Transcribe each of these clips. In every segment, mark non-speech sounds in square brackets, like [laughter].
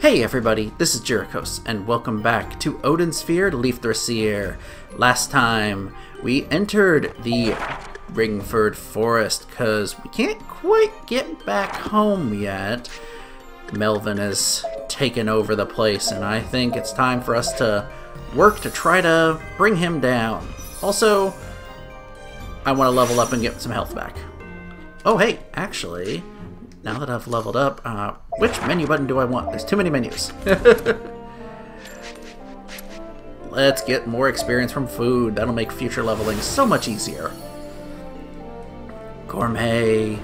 Hey everybody, this is Jyrakos, and welcome back to Odin Sphere Leifthrasir. Last time, we entered the Ringford Forest, because we can't quite get back home yet. Melvin has taken over the place, and I think it's time for us to work to try to bring him down. Also, I want to level up and get some health back. Oh hey, actually, now that I've leveled up, uh, which menu button do I want? There's too many menus. [laughs] Let's get more experience from food. That'll make future leveling so much easier. Gourmet.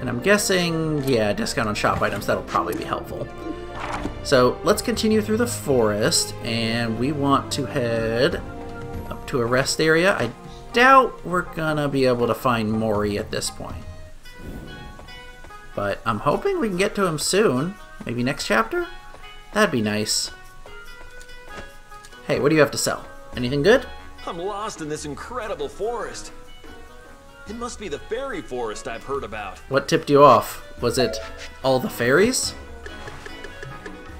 And I'm guessing, yeah, discount on shop items. That'll probably be helpful. So let's continue through the forest, and we want to head up to a rest area. I doubt we're gonna be able to find Mori at this point. But I'm hoping we can get to him soon. Maybe next chapter? That'd be nice. Hey, what do you have to sell? Anything good? I'm lost in this incredible forest. It must be the fairy forest I've heard about. What tipped you off? Was it all the fairies?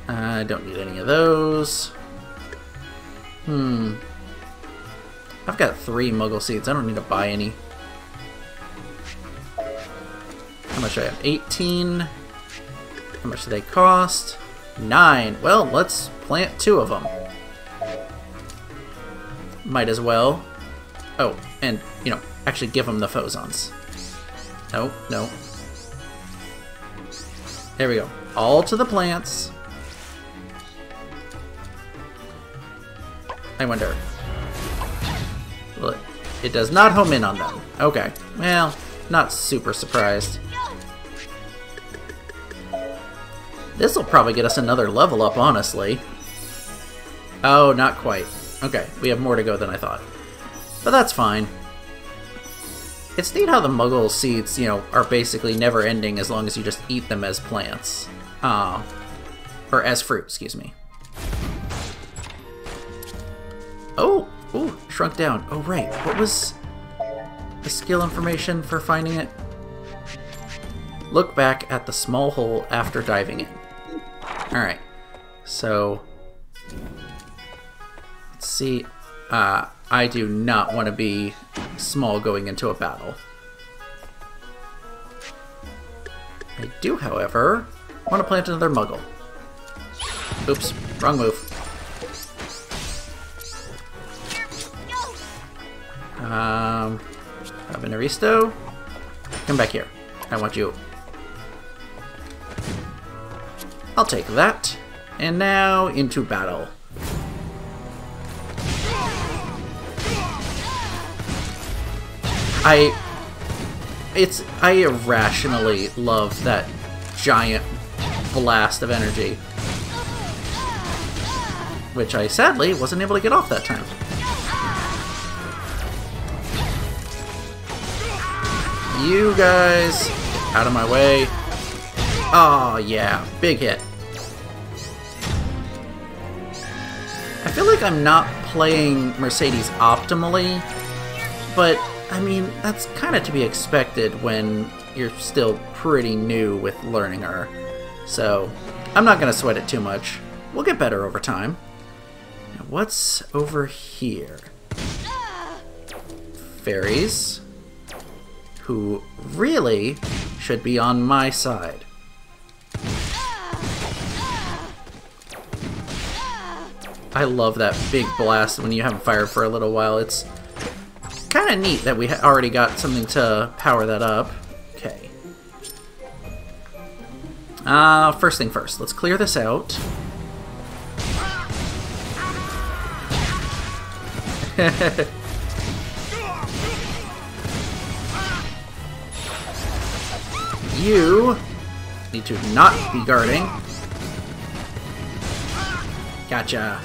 I don't need any of those. Hmm. I've got three Muggle seeds. I don't need to buy any. Much I have? 18. How much do they cost? 9. Well, let's plant two of them. Might as well. Oh, and, you know, actually give them the Phozons. No, no. There we go. All to the plants. I wonder. Well, it does not home in on them. Okay. Well, not super surprised. This will probably get us another level up, honestly. Oh, not quite. Okay, we have more to go than I thought. But that's fine. It's neat how the Muggle seeds, you know, are basically never ending as long as you just eat them as plants. Uh, or as fruit, excuse me. Oh! Ooh, shrunk down. Oh, right. What was the skill information for finding it? Look back at the small hole after diving in. Alright. So... Let's see. Uh, I do not want to be small going into a battle. I do, however, want to plant another muggle. Oops, wrong move. Um, Avenaristo, come back here. I want you. I'll take that. And now into battle. I it's I irrationally love that giant blast of energy. Which I sadly wasn't able to get off that time. You guys out of my way. Oh yeah, big hit. I feel like I'm not playing Mercedes optimally, but I mean, that's kind of to be expected when you're still pretty new with learning her. So, I'm not going to sweat it too much. We'll get better over time. Now, what's over here? Fairies, who really should be on my side. I love that big blast when you haven't fired for a little while. It's kind of neat that we already got something to power that up. Okay. Uh, first thing first, let's clear this out. [laughs] you need to not be guarding. Gotcha.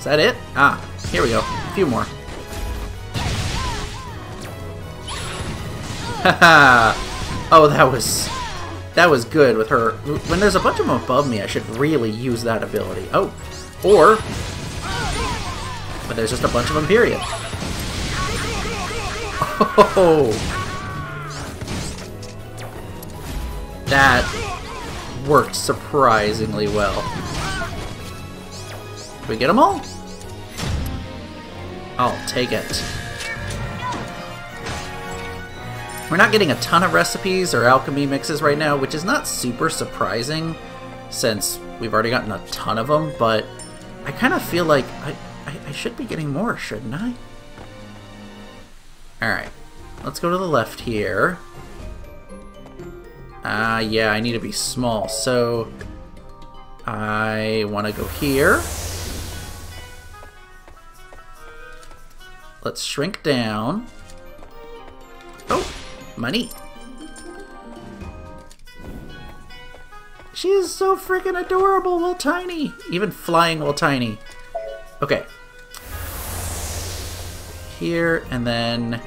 Is that it? Ah, here we go. A few more. Haha! oh, that was... That was good with her. When there's a bunch of them above me, I should really use that ability. Oh. Or... But there's just a bunch of them, period. Oh! That worked surprisingly well. We get them all? I'll take it. We're not getting a ton of recipes or alchemy mixes right now, which is not super surprising since we've already gotten a ton of them, but I kind of feel like I, I, I should be getting more, shouldn't I? Alright, let's go to the left here. Ah, uh, yeah, I need to be small, so I want to go here. Let's shrink down. Oh, money. She is so freaking adorable while tiny. Even flying while tiny. Okay. Here, and then...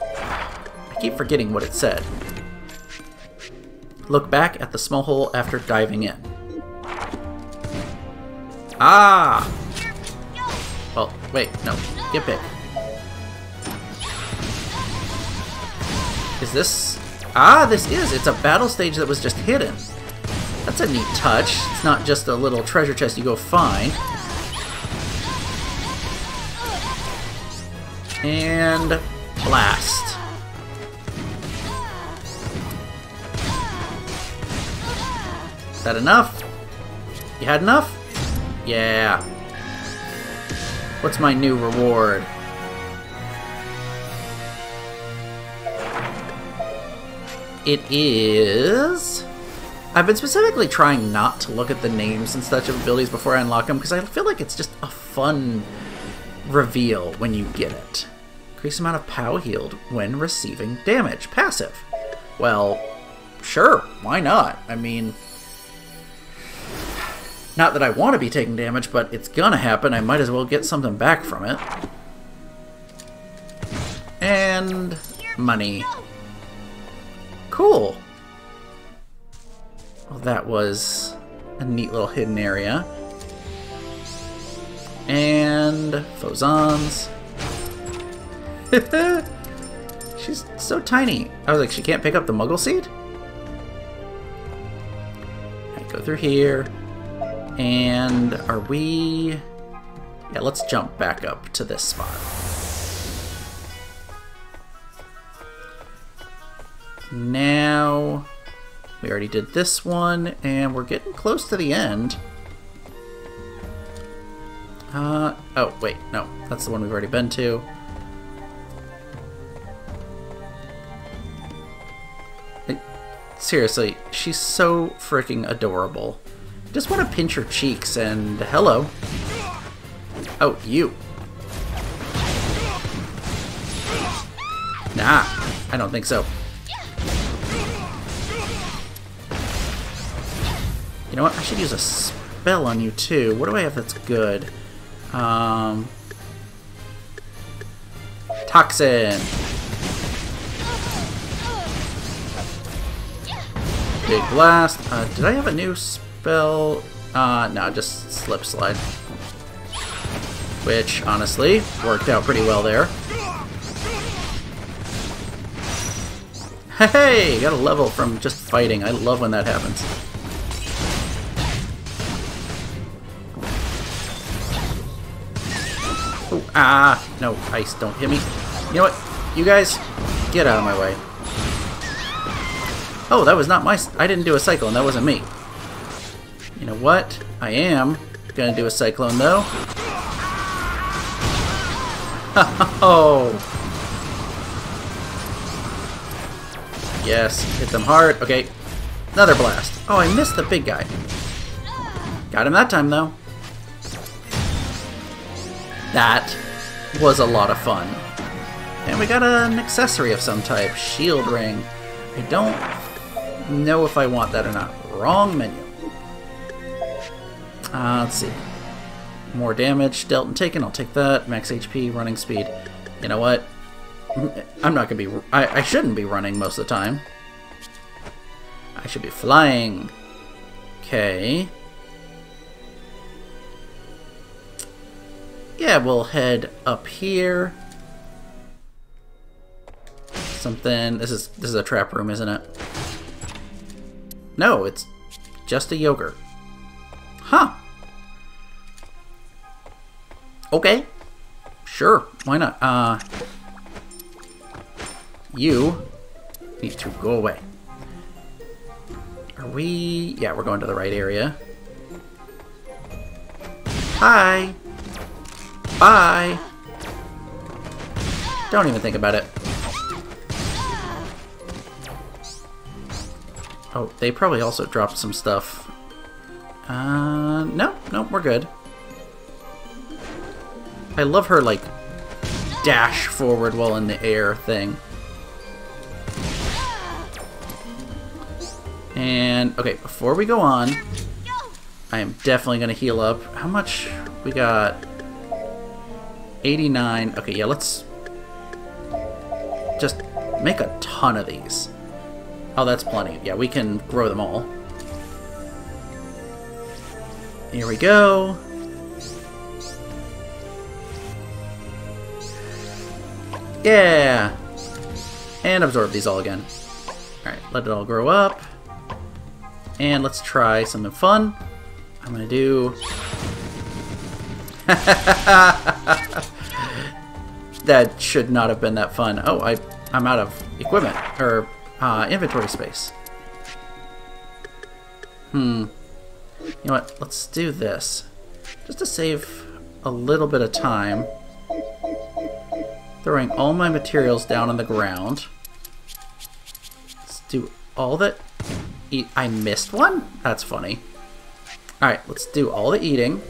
I keep forgetting what it said. Look back at the small hole after diving in. Ah! Wait, no. Get big. Is this... Ah, this is! It's a battle stage that was just hidden. That's a neat touch. It's not just a little treasure chest you go find. And... Blast. Is that enough? You had enough? Yeah. What's my new reward? It is... I've been specifically trying not to look at the names and such of abilities before I unlock them because I feel like it's just a fun reveal when you get it. Increase amount of POW healed when receiving damage. Passive. Well, sure, why not? I mean, not that I want to be taking damage, but it's gonna happen. I might as well get something back from it. And money. Cool. Well, that was a neat little hidden area. And Phozons. [laughs] She's so tiny. I was like, she can't pick up the Muggle seed? I go through here. And are we... Yeah, let's jump back up to this spot. Now, we already did this one, and we're getting close to the end. Uh, oh, wait, no, that's the one we've already been to. seriously, she's so freaking adorable. Just want to pinch her cheeks and hello. Oh, you. Nah, I don't think so. You know what? I should use a spell on you too. What do I have that's good? Um, toxin. Big blast. Uh, did I have a new spell? Uh, no, just slip slide. Which, honestly, worked out pretty well there. Hey, got a level from just fighting. I love when that happens. Oh, ah, no, ice, don't hit me. You know what? You guys, get out of my way. Oh, that was not my... I didn't do a cycle, and that wasn't me. You know what? I am gonna do a cyclone, though. [laughs] oh! Yes, hit them hard. Okay, another blast. Oh, I missed the big guy. Got him that time, though. That was a lot of fun. And we got an accessory of some type. Shield ring. I don't know if I want that or not. Wrong menu. Uh, let's see. More damage dealt and taken. I'll take that. Max HP, running speed. You know what? I'm not to be... I, I shouldn't be running most of the time. I should be flying. Okay. Yeah, we'll head up here. Something. This is this is a trap room, isn't it? No, it's just a yogurt. Huh. Okay. Sure, why not? Uh, you need to go away. Are we... Yeah, we're going to the right area. Hi! Bye! Don't even think about it. Oh, they probably also dropped some stuff. Uh, no, no, we're good. I love her, like, dash forward while in the air thing. And, okay, before we go on, I am definitely going to heal up. How much? We got 89. Okay, yeah, let's just make a ton of these. Oh, that's plenty. Yeah, we can grow them all. Here we go. Yeah! And absorb these all again. Alright, let it all grow up. And let's try something fun. I'm gonna do... [laughs] that should not have been that fun. Oh, I, I'm out of equipment, or uh, inventory space. Hmm. You know what, let's do this. Just to save a little bit of time. Throwing all my materials down on the ground. Let's do all that... Eat. I missed one? That's funny. Alright, let's do all the eating.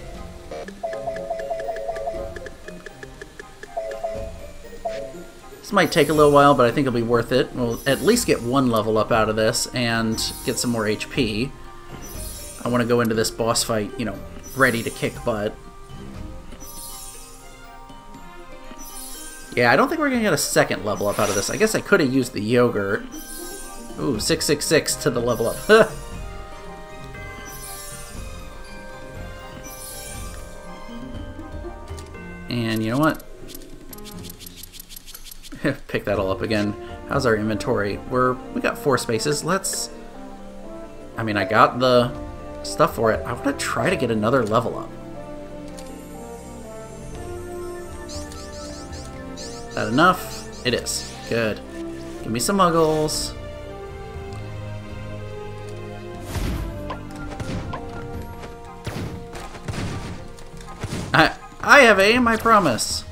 This might take a little while, but I think it'll be worth it. We'll at least get one level up out of this and get some more HP. I want to go into this boss fight, you know, ready to kick butt. Yeah, I don't think we're going to get a second level up out of this. I guess I could have used the yogurt. Ooh, 666 to the level up. [laughs] and you know what? [laughs] pick that all up again. How's our inventory? We're we got four spaces. Let's. I mean, I got the stuff for it. I want to try to get another level up. That enough? It is. Good. Give me some muggles. I I have aim, I promise.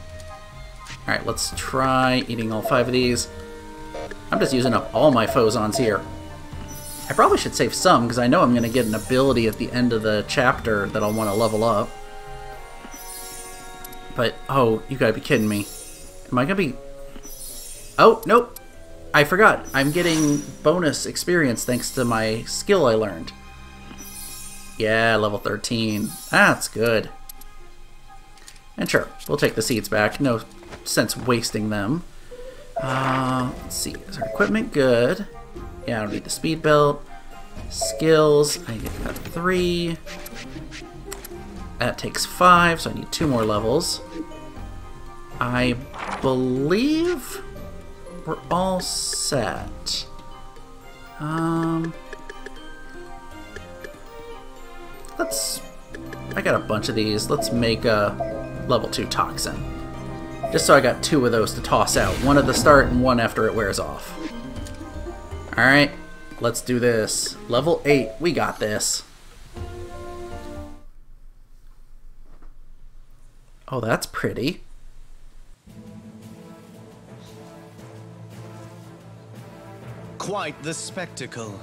Alright, let's try eating all five of these. I'm just using up all my Phozons here. I probably should save some, because I know I'm going to get an ability at the end of the chapter that I'll want to level up. But, oh, you gotta be kidding me. Am I gonna be... Oh, nope. I forgot. I'm getting bonus experience thanks to my skill I learned. Yeah, level 13. That's good. And sure, we'll take the seeds back. No sense wasting them. Uh, let's see, is our equipment good? Yeah, I don't need the speed belt. Skills, I that three. That takes five, so I need two more levels. I believe we're all set. Um, let's. I got a bunch of these. Let's make a level two toxin. Just so I got two of those to toss out. One at the start and one after it wears off. Alright, let's do this. Level 8, we got this. Oh, that's pretty. Quite the spectacle.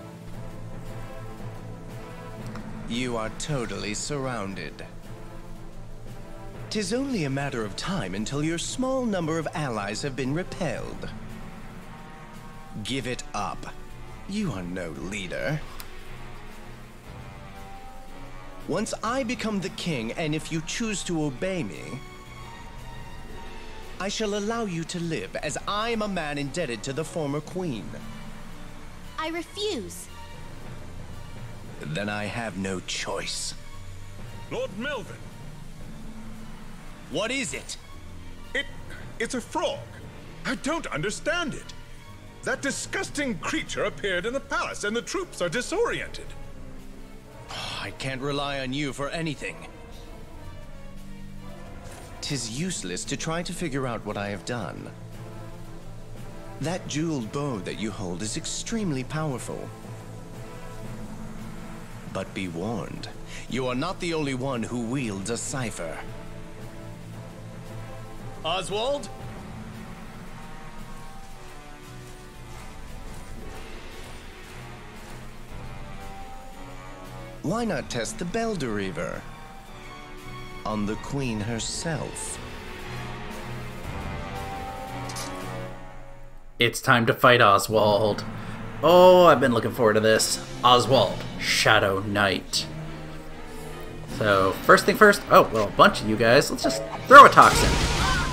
You are totally surrounded. Tis only a matter of time until your small number of allies have been repelled. Give it up. You are no leader. Once I become the king, and if you choose to obey me, I shall allow you to live, as I am a man indebted to the former queen. I refuse. Then I have no choice. Lord Melvin, What is it? it... it's a frog. I don't understand it. That disgusting creature appeared in the palace, and the troops are disoriented. Oh, I can't rely on you for anything. Tis useless to try to figure out what I have done. That jeweled bow that you hold is extremely powerful. But be warned, you are not the only one who wields a Psypher. Oswald? Why not test the Belder On the Queen herself. It's time to fight Oswald. Oh, I've been looking forward to this. Oswald, Shadow Knight. So, first thing first, oh, well, a bunch of you guys, let's just throw a toxin.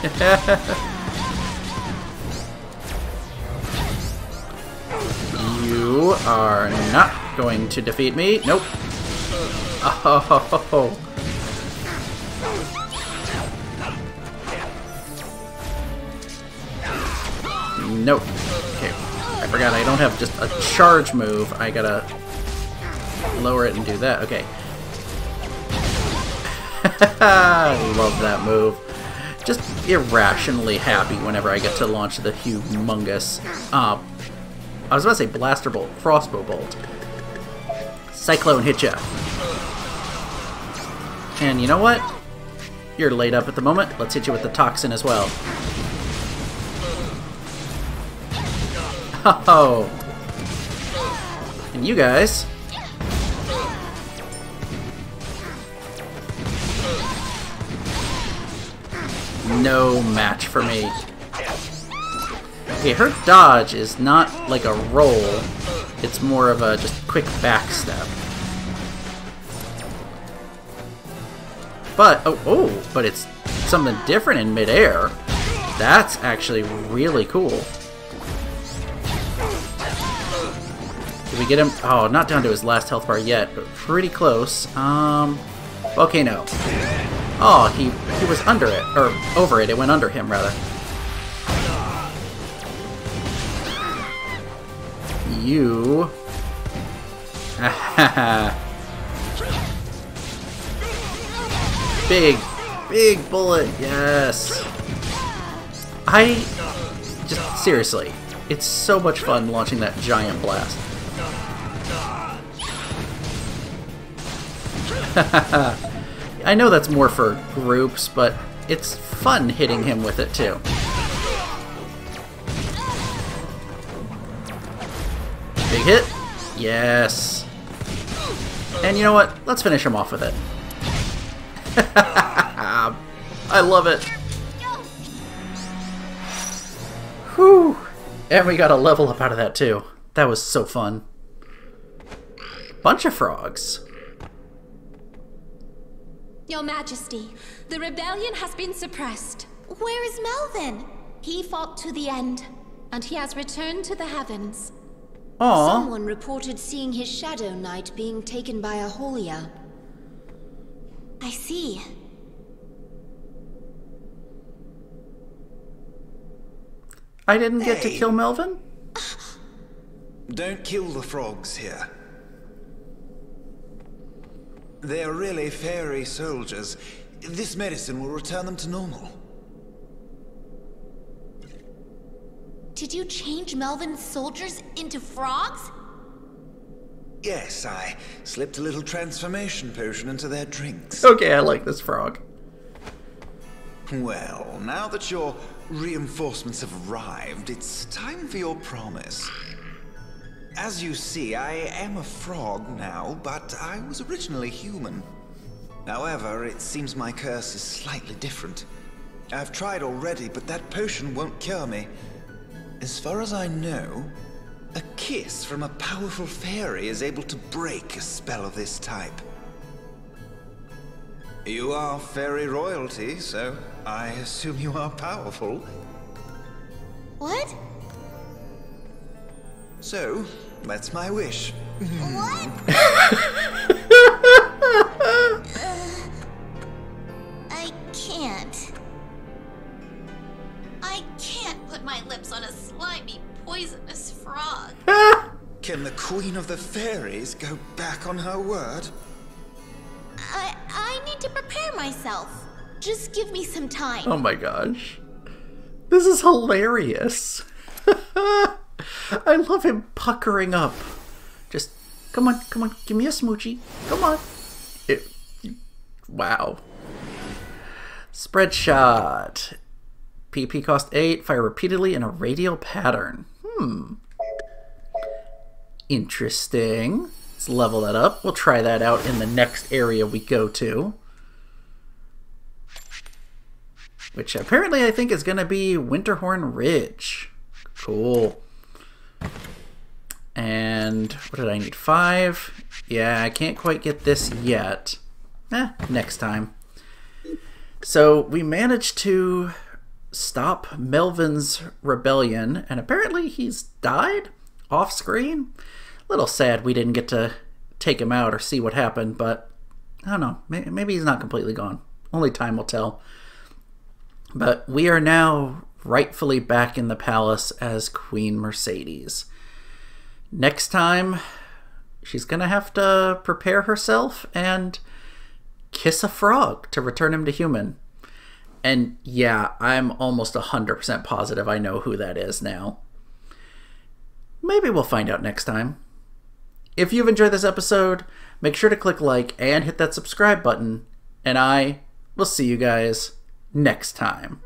[laughs] you are not going to defeat me. Nope. Oh. Nope. Okay. I forgot I don't have just a charge move. I gotta lower it and do that. Okay. I [laughs] love that move. Just irrationally happy whenever I get to launch the humongous, uh, I was about to say blaster bolt, crossbow bolt. Cyclone hit ya. And you know what? You're laid up at the moment. Let's hit you with the toxin as well. Oh! And you guys... No match for me. Okay, her dodge is not like a roll. It's more of a just quick backstep. But, oh, oh, but it's something different in midair. That's actually really cool. Did we get him? Oh, not down to his last health bar yet, but pretty close. Um, okay, no. Oh, he he was under it, or over it. It went under him, rather. You. [laughs] big, big bullet. Yes. I just seriously, it's so much fun launching that giant blast. [laughs] I know that's more for groups, but it's fun hitting him with it too. Big hit? Yes. And you know what? Let's finish him off with it. [laughs] I love it. Whew. And we got a level up out of that too. That was so fun. Bunch of frogs. Your Majesty, the rebellion has been suppressed. Where is Melvin? He fought to the end. And he has returned to the heavens. Aww. Someone reported seeing his Shadow Knight being taken by a Holia. I see. I didn't get to kill Melvin? Don't kill the frogs here. They're really fairy soldiers. This medicine will return them to normal. Did you change Melvin's soldiers into frogs? Yes, I slipped a little transformation potion into their drinks. Okay, I like this frog. Well, now that your reinforcements have arrived, it's time for your promise. As you see, I am a frog now, but I was originally human. However, it seems my curse is slightly different. I've tried already, but that potion won't cure me. As far as I know, a kiss from a powerful fairy is able to break a spell of this type. You are fairy royalty, so I assume you are powerful. What? So, that's my wish. What? [laughs] I can't. I can't put my lips on a slimy, poisonous frog. [laughs] Can the Queen of the Fairies go back on her word? I I need to prepare myself. Just give me some time. Oh my gosh. This is hilarious. [laughs] I love him puckering up. Just, come on, come on, give me a smoochie. Come on. It, wow. Spread shot. PP cost 8, fire repeatedly in a radial pattern. Hmm. Interesting. Let's level that up. We'll try that out in the next area we go to. Which apparently I think is going to be Winterhorn Ridge. Cool. And what did I need? Five? Yeah, I can't quite get this yet. Eh, next time. So we managed to stop Melvin's rebellion, and apparently he's died off screen. A little sad we didn't get to take him out or see what happened, but I don't know. Maybe he's not completely gone. Only time will tell. But we are now rightfully back in the palace as Queen Mercedes. Next time, she's gonna have to prepare herself and kiss a frog to return him to human. And yeah, I'm almost 100% positive I know who that is now. Maybe we'll find out next time. If you've enjoyed this episode, make sure to click like and hit that subscribe button, and I will see you guys next time.